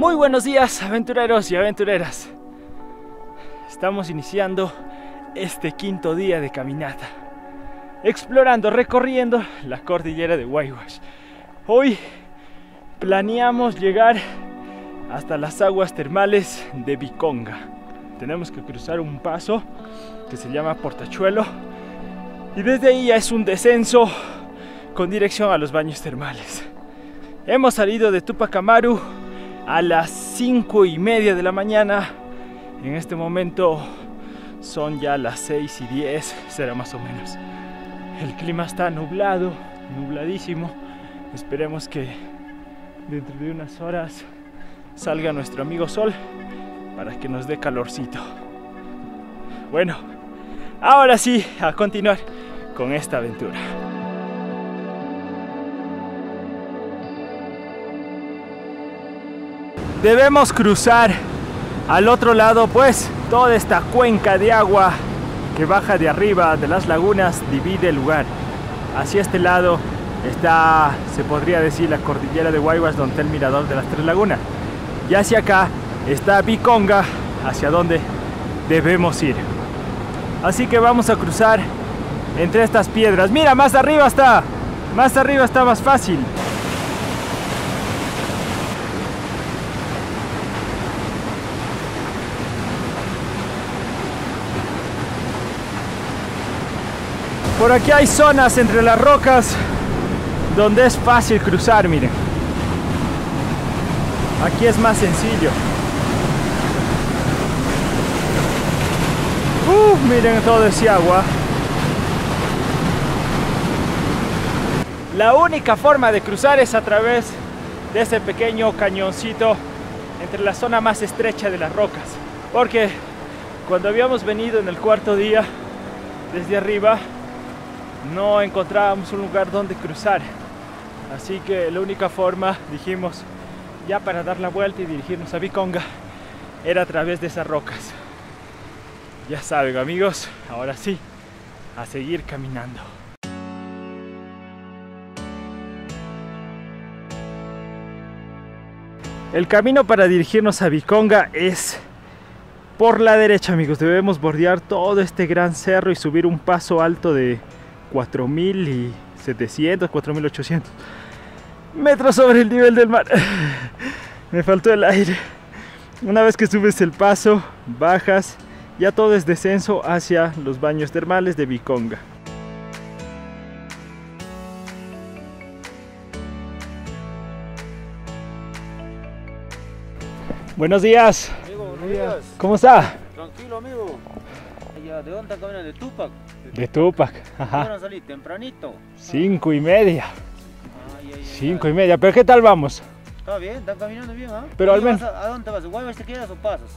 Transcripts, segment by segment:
Muy buenos días aventureros y aventureras. Estamos iniciando este quinto día de caminata, explorando, recorriendo la cordillera de Waiwash. Hoy planeamos llegar hasta las aguas termales de Viconga. Tenemos que cruzar un paso que se llama Portachuelo y desde ahí ya es un descenso con dirección a los baños termales. Hemos salido de Tupac Amaru a las 5 y media de la mañana. En este momento son ya las 6 y 10, será más o menos. El clima está nublado, nubladísimo. Esperemos que dentro de unas horas salga nuestro amigo Sol para que nos dé calorcito. Bueno, ahora sí, a continuar con esta aventura. Debemos cruzar al otro lado, pues toda esta cuenca de agua que baja de arriba de las lagunas divide el lugar. Hacia este lado está, se podría decir, la cordillera de Guayguas, donde está el mirador de las tres lagunas. Y hacia acá está Biconga, hacia donde debemos ir. Así que vamos a cruzar entre estas piedras. Mira, más arriba está, más arriba está más fácil. Por aquí hay zonas entre las rocas donde es fácil cruzar, miren. Aquí es más sencillo. Uh, miren todo ese agua. La única forma de cruzar es a través de ese pequeño cañoncito entre la zona más estrecha de las rocas. Porque cuando habíamos venido en el cuarto día desde arriba, no encontrábamos un lugar donde cruzar. Así que la única forma, dijimos, ya para dar la vuelta y dirigirnos a Viconga, era a través de esas rocas. Ya saben amigos, ahora sí, a seguir caminando. El camino para dirigirnos a Viconga es por la derecha amigos. Debemos bordear todo este gran cerro y subir un paso alto de 4.700, 4.800 metros sobre el nivel del mar. Me faltó el aire. Una vez que subes el paso, bajas, ya todo es descenso hacia los baños termales de Viconga. Buenos días. Amigo, buenos días. ¿Cómo está? Tranquilo, amigo. ¿De dónde están caminando? ¿De Tupac? De Tupac. ¿Van Ajá. a salir tempranito? Cinco y media. Ay, ay, ay, Cinco y media. ¿Pero qué tal vamos? Está bien, están caminando bien, ¿ah? Pero al ¿Y vas menos- A, ¿A dónde vas? ¿Guaybas te quedas o pasas?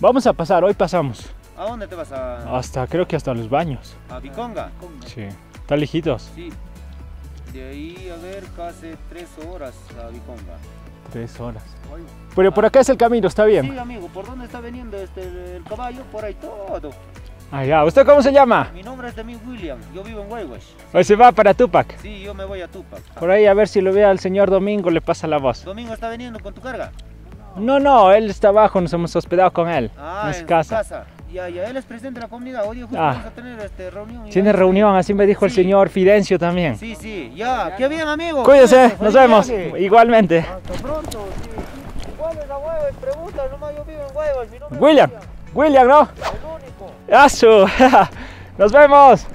Vamos a pasar, hoy pasamos. ¿A dónde te vas? ¿A, Hasta, creo que hasta los baños. a Viconga? Sí. ¿Está lejitos? Sí. De ahí, a ver, casi tres horas a Viconga. Tres horas. Pero por acá es el camino, está bien. Sí, amigo, ¿por dónde está veniendo este, el caballo? Por ahí todo. Allá. ¿Usted cómo se llama? Mi nombre es Demi William, yo vivo en. Hoy se va para Tupac. Sí, yo me voy a Tupac. Por ahí a ver si lo ve al señor Domingo, le pasa la voz. ¿Domingo está veniendo con tu carga? No, no, él está abajo, nos hemos hospedado con él. Ah, en su su casa. casa. Ya, ya, él es presidente de la comunidad. Hoy justo Ah. vamos a tener este, reunión. Tiene reunión, así me dijo el Sí. señor Fidencio también. Sí, sí, ya. Qué bien, amigo. Cuídese, nos vemos. viaje. Igualmente. Hasta pronto, sí. ¿Cuál es la hueva? Pregunta, nomás yo vivo en Huevas. Mi nombre es William, William, ¿no? El único. ¡Nos vemos!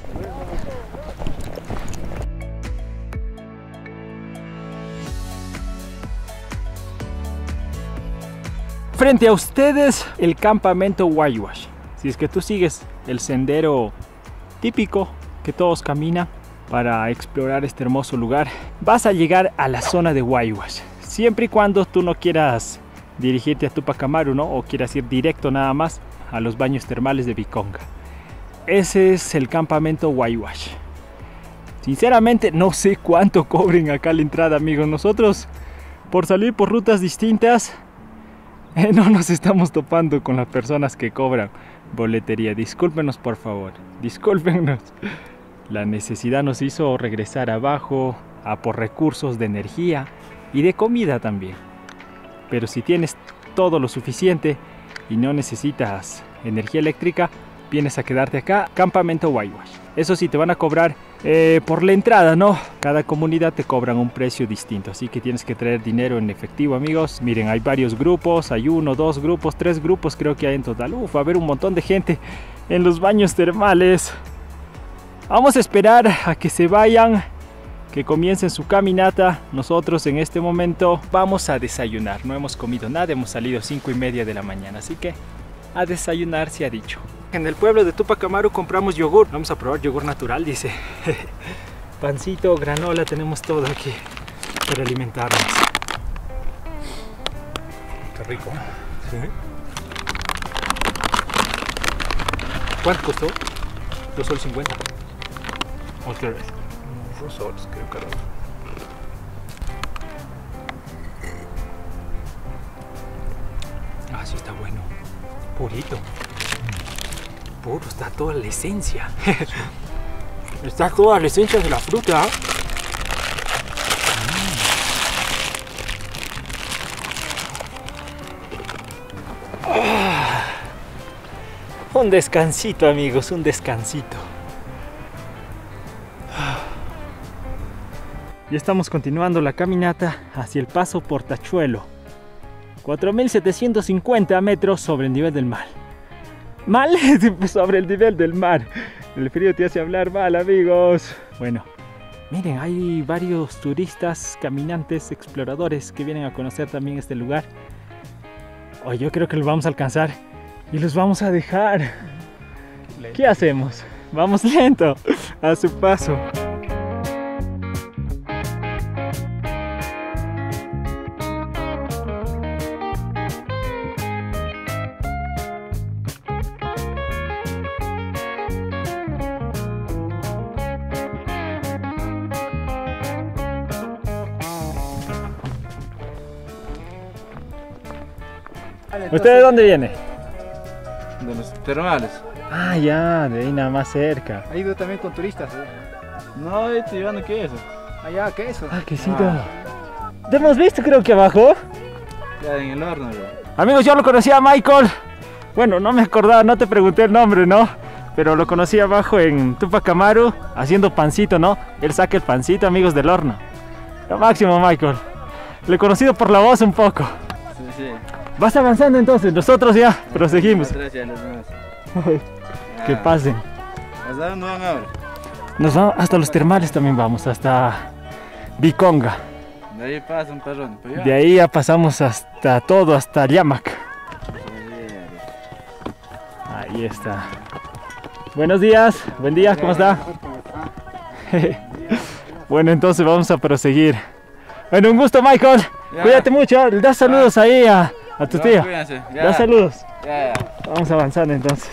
Frente a ustedes, el campamento Waiwash. Si es que tú sigues el sendero típico que todos caminan para explorar este hermoso lugar, vas a llegar a la zona de Waiwash. Siempre y cuando tú no quieras dirigirte a Tupac Amaru, ¿no? O quieras ir directo nada más a los baños termales de Viconga. Ese es el campamento Waiwash. Sinceramente no sé cuánto cobren acá la entrada, amigos. Nosotros, por salir por rutas distintas, eh, no nos estamos topando con las personas que cobran boletería. Discúlpenos, por favor. Discúlpenos. La necesidad nos hizo regresar abajo a por recursos de energía y de comida también. Pero si tienes todo lo suficiente y no necesitas energía eléctrica, vienes a quedarte acá, Campamento Waiwash. Eso sí, te van a cobrar eh, por la entrada, ¿no? Cada comunidad te cobran un precio distinto, así que tienes que traer dinero en efectivo, amigos. Miren, hay varios grupos, hay uno, dos grupos, tres grupos creo que hay en total. Uf, va a haber un montón de gente en los baños termales. Vamos a esperar a que se vayan, que comiencen su caminata. Nosotros en este momento vamos a desayunar. No hemos comido nada, hemos salido cinco y media de la mañana, así que a desayunar se ha dicho. En el pueblo de Tupac Amaru compramos yogur. Vamos a probar yogur natural, dice. Pancito, granola, tenemos todo aquí para alimentarnos. Qué rico. ¿Cuánto costó? 2 soles 50. ¿O qué es? 2 soles, creo que era. Ah, sí está bueno. Purito. Puro, está toda la esencia. está toda la esencia de la fruta. Ah. Un descansito amigos, un descansito. Estamos continuando la caminata hacia el paso Portachuelo. 4.750 metros sobre el nivel del mar. Mal sobre el nivel del mar. El frío te hace hablar mal, amigos. Bueno, miren, hay varios turistas, caminantes, exploradores que vienen a conocer también este lugar. Hoy yo creo que los vamos a alcanzar y los vamos a dejar. ¿Qué hacemos? Vamos lento, a su paso. ¿Usted de dónde viene? De los termales. Ah, ya, de ahí nada más cerca. Ha ido también con turistas. ¿eh? No, estoy llevando queso. Allá, queso. Ah, quesito. ¿Te hemos visto creo que abajo? Ya en el horno, bro. Amigos, yo lo conocía a Michael. Bueno, no me acordaba, no te pregunté el nombre, ¿no? Pero lo conocí abajo en Tupac Amaru haciendo pancito, ¿no? Él saca el pancito, amigos del horno. Lo máximo, Michael. Le he conocido por la voz un poco. Sí, sí. Vas avanzando entonces, nosotros ya proseguimos. Gracias a los que Ah. pasen. ¿Hasta dónde van ahora? Nos vamos hasta los termales también vamos, hasta Biconga. De ahí pasa un perrón. Pues ya. De ahí ya pasamos hasta todo, hasta Llamac. Ahí está. Buenos días, buen día, ¿cómo está? bueno, entonces vamos a proseguir. Bueno, un gusto, Michael. Ya. Cuídate mucho. Da saludos ahí a, a tu No, tía. Cuídense. Da saludos. Ya, ya. Vamos avanzando entonces.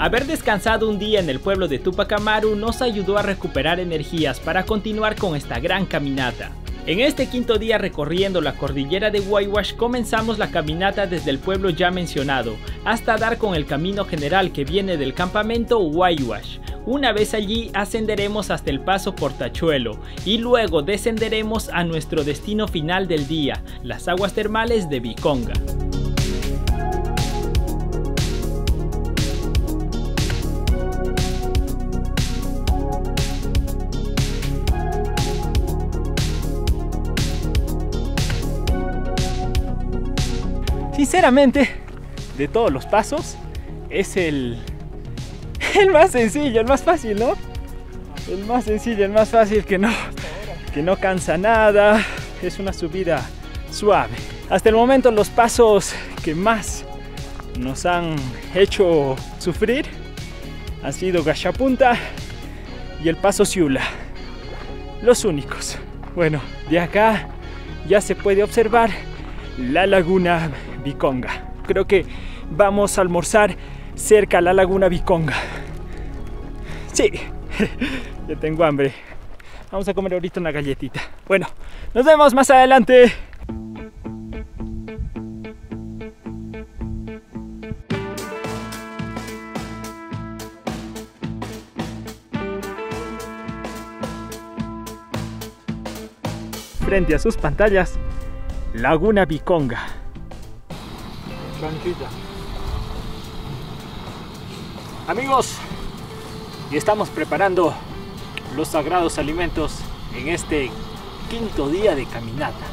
Haber descansado un día en el pueblo de Tupac Amaru nos ayudó a recuperar energías para continuar con esta gran caminata. En este quinto día recorriendo la cordillera de Waiwash comenzamos la caminata desde el pueblo ya mencionado hasta dar con el camino general que viene del campamento Waiwash. Una vez allí ascenderemos hasta el paso Portachuelo y luego descenderemos a nuestro destino final del día, las aguas termales de Biconga. Sinceramente, de todos los pasos, es el, el más sencillo, el más fácil, ¿no? El más sencillo, el más fácil que no, que no cansa nada. Es una subida suave. Hasta el momento los pasos que más nos han hecho sufrir han sido Gachapunta y el paso Ciula. Los únicos. Bueno, de acá ya se puede observar la laguna Biconga. Creo que vamos a almorzar cerca a la laguna Viconga. Sí, ya tengo hambre. Vamos a comer ahorita una galletita. Bueno, nos vemos más adelante. Frente a sus pantallas, Laguna Viconga. Tranquila. Amigos, y estamos preparando los sagrados alimentos en este quinto día de caminata.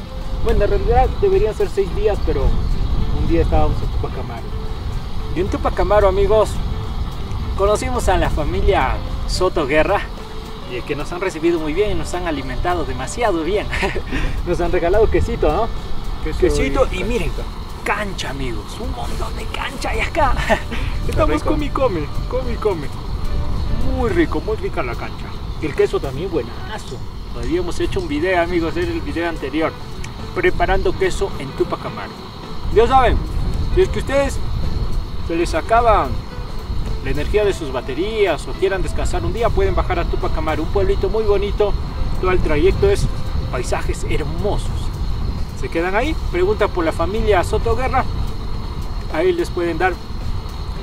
Bueno, en realidad deberían ser seis días, pero un día estábamos en Tupac Amaru. Y en Tupac Amaru, amigos, conocimos a la familia Soto Guerra, y que nos han recibido muy bien y nos han alimentado demasiado bien. nos han regalado quesito, ¿no? quesito y miren, cancha, amigos, un montón de cancha y acá. Estamos come y come, come y come. Muy rico, muy rica la cancha. Y el queso también buenazo. Habíamos hecho un video, amigos, en el video anterior, preparando queso en Tupac Amaru. Ya saben, si es que ustedes se les acaba la energía de sus baterías o quieran descansar un día, pueden bajar a Tupac Amaru, un pueblito muy bonito. Todo el trayecto es paisajes hermosos. Se quedan ahí, preguntan por la familia Soto Guerra. Ahí les pueden dar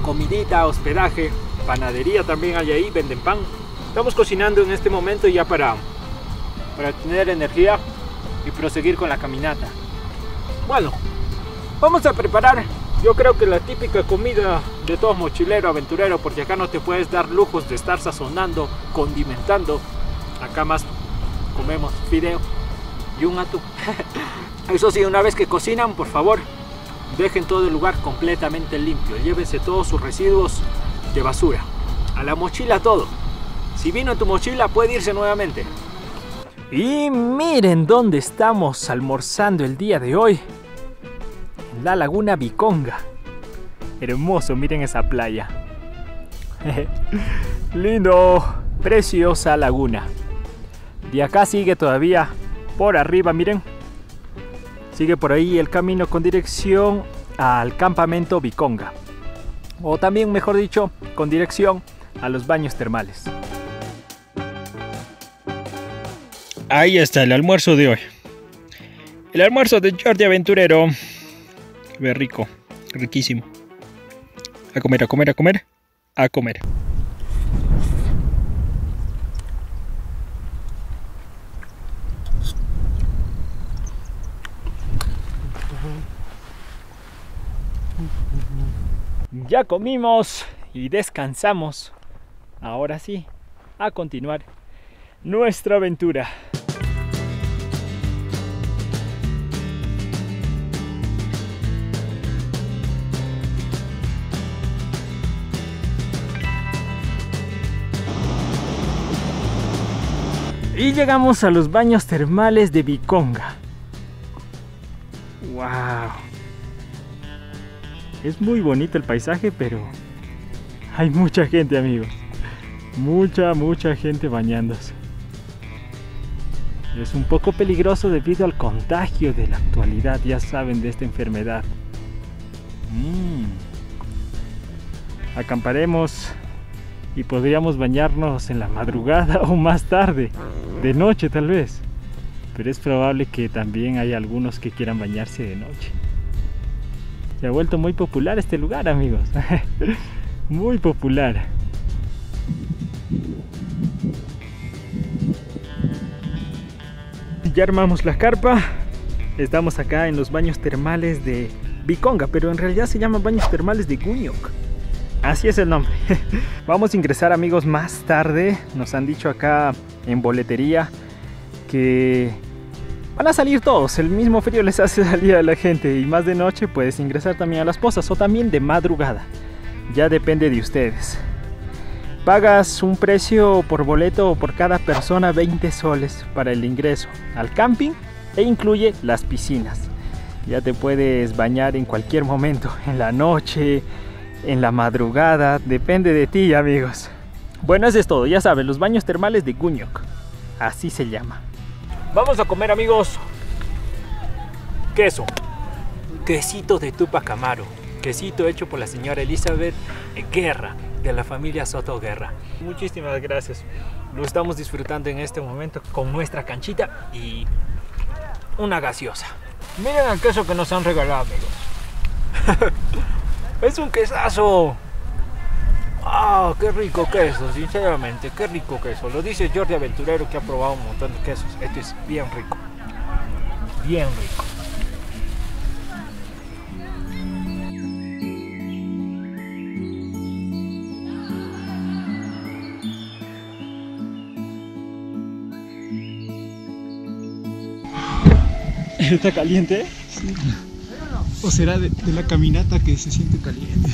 comidita, hospedaje, panadería también hay ahí, venden pan. Estamos cocinando en este momento ya para, para tener energía y proseguir con la caminata. Bueno, vamos a preparar yo creo que la típica comida de todo mochilero, aventurero, porque acá no te puedes dar lujos de estar sazonando, condimentando. Acá más comemos fideo y un atún. Eso sí, una vez que cocinan, por favor, dejen todo el lugar completamente limpio. Llévense todos sus residuos de basura. A la mochila todo. Si vino tu mochila, puede irse nuevamente. Y miren dónde estamos almorzando el día de hoy. En la laguna Viconga. Hermoso, miren esa playa. Lindo, preciosa laguna. De acá sigue todavía por arriba, miren. Sigue por ahí el camino con dirección al campamento Viconga. O también, mejor dicho, con dirección a los baños termales. Ahí está el almuerzo de hoy. El almuerzo de Jordi Aventurero. Ve rico, riquísimo. A comer, a comer, a comer, a comer. Ya comimos y descansamos. Ahora sí, a continuar nuestra aventura. Y llegamos a los baños termales de Viconga. ¡Wow! Es muy bonito el paisaje, pero hay mucha gente, amigos. Mucha, mucha gente bañándose. Es un poco peligroso debido al contagio de la actualidad, ya saben, de esta enfermedad. Mm. Acamparemos y podríamos bañarnos en la madrugada o más tarde, de noche tal vez. Pero es probable que también hay algunos que quieran bañarse de noche. Se ha vuelto muy popular este lugar, amigos. muy popular. Ya armamos la carpa. Estamos acá en los baños termales de Viconga, pero en realidad se llaman baños termales de Guñoc. Así es el nombre. Vamos a ingresar amigos más tarde. Nos han dicho acá en boletería que van a salir todos. El mismo frío les hace salir a la gente y más de noche puedes ingresar también a las pozas o también de madrugada. Ya depende de ustedes. Pagas un precio por boleto o por cada persona 20 soles para el ingreso al camping e incluye las piscinas. Ya te puedes bañar en cualquier momento, en la noche, en la madrugada, depende de ti amigos. Bueno, eso es todo, ya sabes, los baños termales de Guñoc, así se llama. Vamos a comer amigos queso, quesito de Tupac Amaru. quesito hecho por la señora Elizabeth Guerra, de la familia Soto Guerra. Muchísimas gracias. Lo estamos disfrutando en este momento con nuestra canchita y una gaseosa. Miren el queso que nos han regalado, amigos. es un quesazo. ¡Ah, qué rico queso! Sinceramente, qué rico queso. Lo dice Jordi Aventurero que ha probado un montón de quesos. Esto es bien rico. Bien rico. ¿Está caliente? ¿O será de, de la caminata que se siente caliente?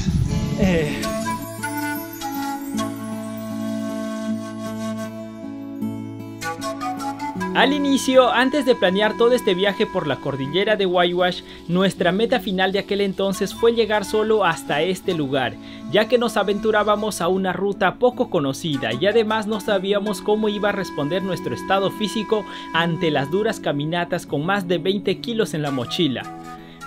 Eh, Al inicio, antes de planear todo este viaje por la cordillera de Waiwash, nuestra meta final de aquel entonces fue llegar solo hasta este lugar, ya que nos aventurábamos a una ruta poco conocida y además no sabíamos cómo iba a responder nuestro estado físico ante las duras caminatas con más de 20 kilos en la mochila.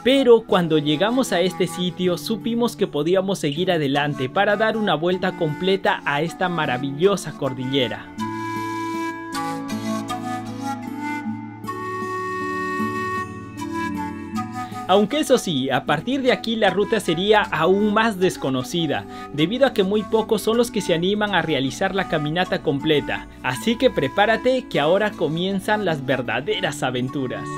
Pero cuando llegamos a este sitio supimos que podíamos seguir adelante para dar una vuelta completa a esta maravillosa cordillera. Aunque eso sí, a partir de aquí la ruta sería aún más desconocida, debido a que muy pocos son los que se animan a realizar la caminata completa, así que prepárate que ahora comienzan las verdaderas aventuras.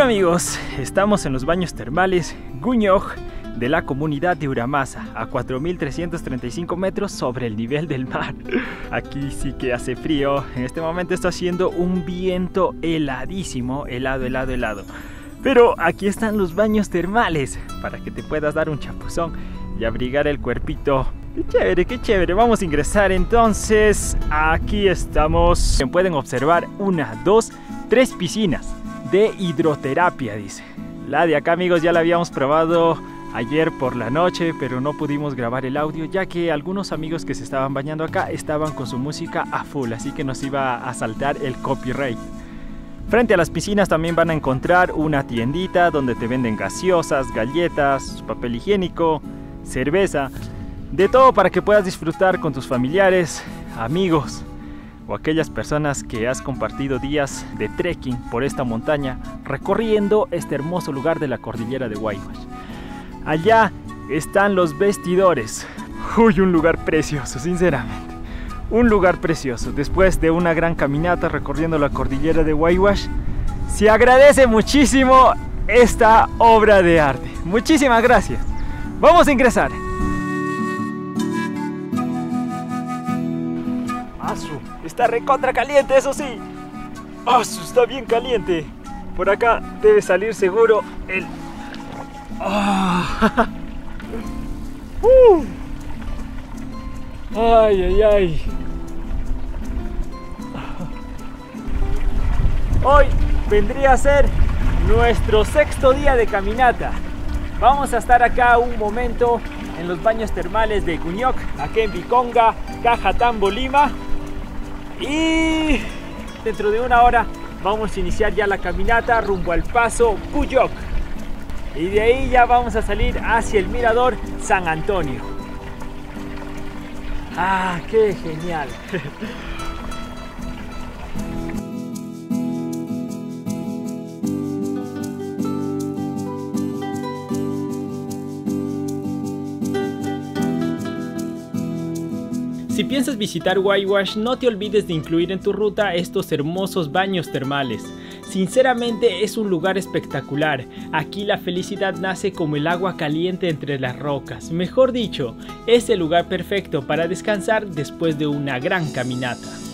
Amigos, estamos en los baños termales Guñoj de la comunidad de Uramasa, a 4.335 metros sobre el nivel del mar. Aquí sí que hace frío, en este momento está haciendo un viento heladísimo, helado, helado, helado. Pero aquí están los baños termales, para que te puedas dar un chapuzón y abrigar el cuerpito. Qué chévere, qué chévere. Vamos a ingresar entonces. Aquí estamos. Pueden observar una, dos, tres piscinas de hidroterapia, dice. La de acá, amigos, ya la habíamos probado ayer por la noche, pero no pudimos grabar el audio ya que algunos amigos que se estaban bañando acá estaban con su música a full, así que nos iba a saltar el copyright. Frente a las piscinas también van a encontrar una tiendita donde te venden gaseosas, galletas, papel higiénico, cerveza, de todo para que puedas disfrutar con tus familiares, amigos o aquellas personas que has compartido días de trekking por esta montaña recorriendo este hermoso lugar de la cordillera de Waiwash. Allá están los vestidores. Uy, un lugar precioso, sinceramente. Un lugar precioso. Después de una gran caminata recorriendo la cordillera de Waiwash, se agradece muchísimo esta obra de arte. Muchísimas gracias. Vamos a ingresar. Está recontra caliente, eso sí. Asu, está bien caliente. Por acá debe salir seguro el. Ah. Uh. Ay, ay, ay. Hoy vendría a ser nuestro sexto día de caminata. Vamos a estar acá un momento en los baños termales de Cuñoc, aquí en Viconga, Cajatambo, Lima. Y dentro de una hora vamos a iniciar ya la caminata rumbo al paso Cuyoc. Y de ahí ya vamos a salir hacia el mirador San Antonio. ¡Ah, qué genial! Si piensas visitar Waiwash, no te olvides de incluir en tu ruta estos hermosos baños termales. Sinceramente es un lugar espectacular. Aquí la felicidad nace como el agua caliente entre las rocas. Mejor dicho, es el lugar perfecto para descansar después de una gran caminata.